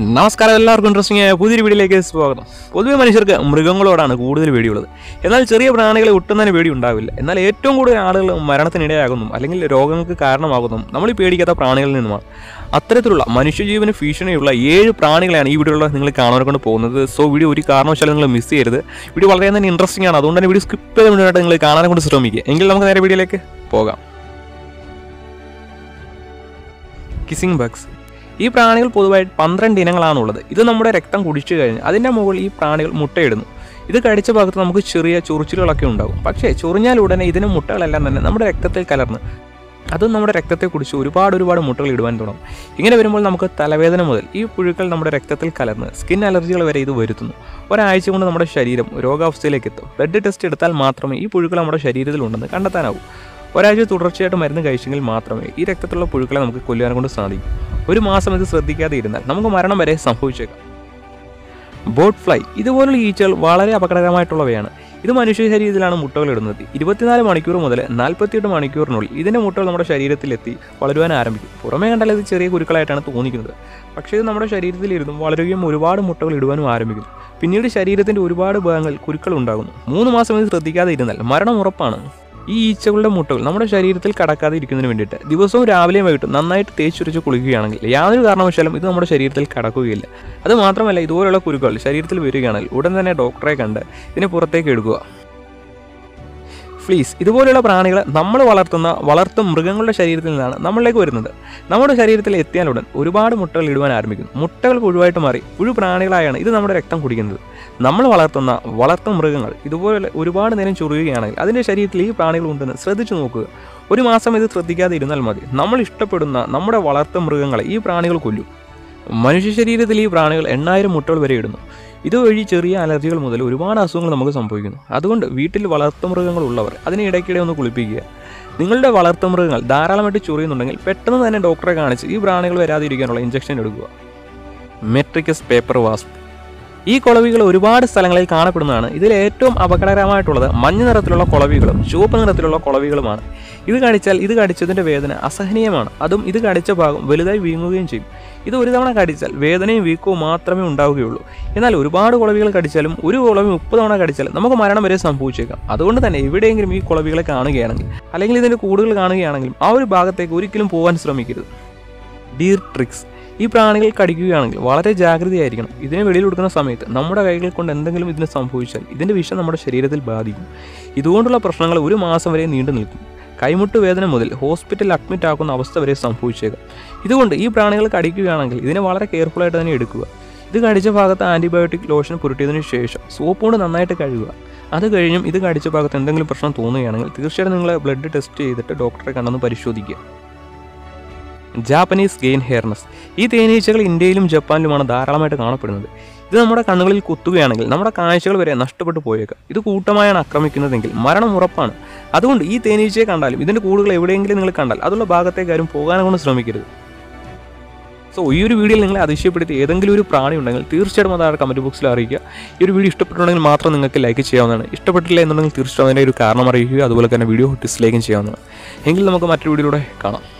നമസ്കാരം എല്ലാവർക്കും ഇൻട്രസ്റ്റിംഗ് ആയ പുതിയൊരു വീഡിയോയിലേക്ക് സ്വാഗതം. പൊതുവെ മനുഷ്യർക്ക് മൃഗങ്ങളോടാണ് കൂടുതൽ പേടിയുള്ളത്. എന്നാൽ ചെറിയ പ്രാണികളെ ഒട്ടും തന്നെ പേടി ഉണ്ടാവില്ല എന്നാൽ ഏറ്റവും കൂടുതൽ ആളുകൾ മരണത്തിനിടയാകുന്നു അല്ലെങ്കിൽ രോഗങ്ങൾക്ക് കാരണമാകുന്നു. നമ്മൾ ഈ പേടിക്കാത്ത പ്രാണികളിൽ നിന്നുമാണ്. അത്തരത്തിലുള്ള മനുഷ്യജീവന് ഭീഷണിയുള്ള ഏഴ് പ്രാണികളെയാണ് ഈ വീഡിയോയിൽ നിങ്ങൾ കാണാൻ കൊണ്ട് പോകുന്നത്. സോ വീഡിയോ ഒരു കാരണവശാലും നിങ്ങൾ മിസ് ചെയ്യരുത്. വീഡിയോ വളരെ തന്നെ ഇൻട്രസ്റ്റിംഗ് ആണ്. അതുകൊണ്ട് തന്നെ വീഡിയോ സ്കിപ്പ് ചെയ്ത് മുന്നോട്ട് നിങ്ങൾ കാണാൻ കൊണ്ട് ശ്രമിക്കുക. എങ്കിൽ നമുക്ക് നേരെ വീഡിയോയിലേക്ക് പോകാം. കിസിംഗ് ബഗ്സ് ഈ പ്രാണികൾ പൊതുവായി പന്ത്രണ്ട് ഇനങ്ങളാണുള്ളത്. ഇത് നമ്മുടെ രക്തം കുടിച്ചു കഴിഞ്ഞ് അതിന്റെ മുകളിൽ ഈ പ്രാണികൾ മുട്ടയിടുന്നു. ഇത് കടിച്ച ഭാഗത്ത് നമുക്ക് ചെറിയ ചൊറിച്ചിലുകളൊക്കെ ഉണ്ടാകും. പക്ഷേ ചൊറിഞ്ഞാൽ ഉടനെ ഇതിന് മുട്ടകളെല്ലാം തന്നെ നമ്മുടെ രക്തത്തിൽ കലർന്ന് അത് നമ്മുടെ രക്തത്തെ കുടിച്ച് ഒരുപാട് ഒരുപാട് മുട്ടകൾ ഇടുവാൻ തുടങ്ങും. ഇങ്ങനെ വരുമ്പോൾ നമുക്ക് തലവേദന മുതൽ ഈ പുഴുക്കൾ നമ്മുടെ രക്തത്തിൽ കലർന്ന് സ്കിൻ അലർജികൾ വരെ ഇത് വരുത്തുന്നു. ഒരാഴ്ച കൊണ്ട് നമ്മുടെ ശരീരം രോഗാവസ്ഥയിലേക്ക് എത്തും. ബ്ലഡ് ടെസ്റ്റ് എടുത്താൽ മാത്രമേ ഈ പുഴുക്കൾ നമ്മുടെ ശരീരത്തിൽ ഉണ്ടെന്ന് കണ്ടെത്താനാവൂ. ഒരാഴ്ച തുടർച്ചയായിട്ട് മരുന്ന് കഴിച്ചെങ്കിൽ മാത്രമേ ഈ രക്തത്തിലുള്ള പുഴുക്കളെ നമുക്ക് കൊല്ലുവാൻ കൊണ്ട് സാധിക്കും. ഒരു മാസം ഇത് ശ്രദ്ധിക്കാതെ ഇരുന്നാൽ നമുക്ക് മരണം വരെ സംഭവിച്ചേക്കാം. ബോട്ട് ഫ്ലൈ ഇതുപോലുള്ള ഈച്ചകൾ വളരെ അപകടകരമായിട്ടുള്ളവയാണ്. ഇത് മനുഷ്യ ശരീരത്തിലാണ് മുട്ടകൾ ഇടുന്നത്. ഇരുപത്തിനാല് മണിക്കൂർ മുതൽ നാൽപ്പത്തിയെട്ട് മണിക്കൂറിനുള്ളിൽ ഇതിന്റെ മുട്ടകൾ നമ്മുടെ ശരീരത്തിലെത്തി വളരുവാൻ ആരംഭിക്കും. പുറമേ കണ്ടാൽ ഇത് ചെറിയ കുരുക്കളായിട്ടാണ് തോന്നിക്കുന്നത്. പക്ഷേ ഇത് നമ്മുടെ ശരീരത്തിലിരുന്നും വളരുകയും ഒരുപാട് മുട്ടകൾ ഇടുവാനും ആരംഭിക്കുന്നു. പിന്നീട് ശരീരത്തിന്റെ ഒരുപാട് ഭാഗങ്ങൾ കുരുക്കൾ ഉണ്ടാകുന്നു. മൂന്ന് മാസം ഇത് ശ്രദ്ധിക്കാതെ ഇരുന്നാൽ മരണം ഉറപ്പാണ്. ഈ ഈച്ചകളുടെ മുട്ടകൾ നമ്മുടെ ശരീരത്തിൽ കടക്കാതെ ഇരിക്കുന്നതിന് വേണ്ടിയിട്ട് ദിവസവും രാവിലെയും വൈകിട്ടും നന്നായിട്ട് തേച്ചുരച്ച് കുളിക്കുകയാണെങ്കിൽ യാതൊരു കാരണവശാലും ഇത് നമ്മുടെ ശരീരത്തിൽ കടക്കുകയില്ല. അത് മാത്രമല്ല ഇതുപോലുള്ള കുരുക്കൾ ശരീരത്തിൽ വരികയാണെങ്കിൽ ഉടൻ തന്നെ ഡോക്ടറെ കണ്ട് ഇതിനെ പുറത്തേക്ക് എടുക്കുക. ഫ്ലീസ് ഇതുപോലെയുള്ള പ്രാണികൾ നമ്മൾ വളർത്തുന്ന വളർത്തും മൃഗങ്ങളുടെ ശരീരത്തിൽ നിന്നാണ് നമ്മളിലേക്ക് വരുന്നത്. നമ്മുടെ ശരീരത്തിൽ എത്തിയാലുടൻ ഒരുപാട് മുട്ടകൾ ഇടുവാൻ ആരംഭിക്കുന്നു. മുട്ടകൾ പുഴുവായിട്ട് മാറി പുഴു പ്രാണികളായാണ് ഇത് നമ്മുടെ രക്തം കുടിക്കുന്നത്. നമ്മൾ വളർത്തുന്ന വളർത്തും മൃഗങ്ങൾ ഇതുപോലെ ഒരുപാട് നേരം ചൊറിയുകയാണെങ്കിൽ അതിന്റെ ശരീരത്തിൽ ഈ പ്രാണികൾ ഉണ്ടെന്ന് ശ്രദ്ധിച്ചു നോക്കുക. ഒരു മാസം ഇത് ശ്രദ്ധിക്കാതെ ഇരുന്നാൽ മതി. നമ്മൾ ഇഷ്ടപ്പെടുന്ന നമ്മുടെ വളർത്തു മൃഗങ്ങളെ ഈ പ്രാണികൾ കൊല്ലും. മനുഷ്യ ശരീരത്തിൽ ഈ പ്രാണികൾ എണ്ണായിരം മുട്ടകൾ വരെ ഇടുന്നു. ഇതുവഴി ചെറിയ അലർജികൾ മുതൽ ഒരുപാട് അസുഖങ്ങൾ നമുക്ക് സംഭവിക്കുന്നു. അതുകൊണ്ട് വീട്ടിൽ വളർത്തുമൃഗങ്ങൾ ഉള്ളവർ അതിനെ ഇടയ്ക്കിടെ ഒന്ന് കുളിപ്പിക്കുക. നിങ്ങളുടെ വളർത്തുമൃഗങ്ങൾ ധാരാളമായിട്ട് ചൊറിയുന്നുണ്ടെങ്കിൽ പെട്ടെന്ന് തന്നെ ഡോക്ടറെ കാണിച്ച് ഈ പ്രാണികൾ വരാതിരിക്കാനുള്ള ഇഞ്ചക്ഷൻ എടുക്കുക. മെട്രിക്കസ് പേപ്പർ വാസ്പ് ഈ കുളവികൾ ഒരുപാട് സ്ഥലങ്ങളിൽ കാണപ്പെടുന്നതാണ്. ഇതിൽ ഏറ്റവും അപകടകരമായിട്ടുള്ളത് മഞ്ഞ നിറത്തിലുള്ള കുളവികളും ചുവപ്പ് നിറത്തിലുള്ള കുളവികളുമാണ്. ഇത് കടിച്ചാൽ ഇത് കടിച്ചതിന്റെ വേദന അസഹനീയമാണ്. അതും ഇത് കടിച്ച ഭാഗം വലുതായി വീങ്ങുകയും ചെയ്യും. ഇത് ഒരു തവണ കടിച്ചാൽ വേദനയും വീക്കവും മാത്രമേ ഉണ്ടാവുകയുള്ളൂ. എന്നാൽ ഒരുപാട് കുളവികൾ കടിച്ചാലും ഒരു കുളവി മുപ്പത് തവണ കടിച്ചാൽ നമുക്ക് മരണം വരെ സംഭവിച്ചേക്കാം. അതുകൊണ്ട് തന്നെ എവിടെയെങ്കിലും ഈ കുളവികളെ കാണുകയാണെങ്കിൽ അല്ലെങ്കിൽ ഇതിന്റെ കൂടുകൾ കാണുകയാണെങ്കിലും ആ ഒരു ഭാഗത്തേക്ക് ഒരിക്കലും പോകാൻ ശ്രമിക്കരുത്. ഡീർ ട്രിക്സ് ഈ പ്രാണികൾ കടിക്കുകയാണെങ്കിൽ വളരെ ജാഗ്രതയായിരിക്കണം. ഇതിനെ വെളിയിൽ കൊടുക്കുന്ന സമയത്ത് നമ്മുടെ കൈകൾ കൊണ്ട് എന്തെങ്കിലും ഇതിന് സംഭവിച്ചാൽ ഇതിന്റെ വിഷം നമ്മുടെ ശരീരത്തിൽ ബാധിക്കും. ഇതുകൊണ്ടുള്ള പ്രശ്നങ്ങൾ ഒരു മാസം വരെ നീണ്ടു നിൽക്കും. കൈമുട്ട് വേദന മുതൽ ഹോസ്പിറ്റലിൽ അഡ്മിറ്റ് ആക്കുന്ന അവസ്ഥ വരെ സംഭവിച്ചേക്കാം. ഇതുകൊണ്ട് ഈ പ്രാണികൾ കടിക്കുകയാണെങ്കിൽ ഇതിനെ വളരെ കെയർഫുള്ളായിട്ട് തന്നെ എടുക്കുക. ഇത് കടിച്ച ഭാഗത്ത് ആന്റിബയോട്ടിക് ലോഷൻ പുരട്ടിയതിനു ശേഷം സോപ്പ് കൊണ്ട് നന്നായിട്ട് കഴുകുക. അത് കഴിഞ്ഞും ഇത് കടിച്ച ഭാഗത്ത് എന്തെങ്കിലും പ്രശ്നം തോന്നുകയാണെങ്കിൽ തീർച്ചയായിട്ടും നിങ്ങൾ ബ്ലഡ് ടെസ്റ്റ് ചെയ്തിട്ട് ഡോക്ടറെ കണ്ടെന്ന് പരിശോധിക്കുക. ജാപ്പനീസ് ഗെയിൻ ഹെയർനെസ് ഈ തേനീച്ചകൾ ഇന്ത്യയിലും ജപ്പാനിലുമാണ് ധാരാളമായിട്ട് കാണപ്പെടുന്നത്. ഇത് നമ്മുടെ കണ്ണുകളിൽ കുത്തുകയാണെങ്കിൽ നമ്മുടെ കാഴ്ചകൾ വരെ നഷ്ടപ്പെട്ടു പോയേക്കാം. ഇത് കൂട്ടമായാണ് ആക്രമിക്കുന്നതെങ്കിൽ മരണം ഉറപ്പാണ്. അതുകൊണ്ട് ഈ തേനീച്ചയെ കണ്ടാലും ഇതിന്റെ കൂടുകൾ എവിടെയെങ്കിലും നിങ്ങൾ കണ്ടാൽ അതുള്ള ഭാഗത്തേക്കാരും പോകാനും കൊണ്ട് ശ്രമിക്കരുത്. സോ ഈ ഒരു വീഡിയോയിൽ നിങ്ങളെ അതിശയപ്പെടുത്തി ഏതെങ്കിലും ഒരു പ്രാണി ഉണ്ടെങ്കിൽ തീർച്ചയായിട്ടും അത് കമന്റ് ബോക്സിൽ അറിയിക്കുക. ഈ ഒരു വീഡിയോ ഇഷ്ടപ്പെട്ടുണ്ടെങ്കിൽ മാത്രം നിങ്ങൾക്ക് ലൈക്ക് ചെയ്യാവുന്നതാണ്. ഇഷ്ടപ്പെട്ടില്ല എന്നുണ്ടെങ്കിൽ തീർച്ചയായും അതിന്റെ ഒരു കാരണം അറിയിക്കുക. അതുപോലെ തന്നെ വീഡിയോ ഡിസ്ലൈക്കും ചെയ്യാവുന്നതാണ്. എങ്കിൽ നമുക്ക് മറ്റൊരു വീഡിയോയിലൂടെ കാണാം.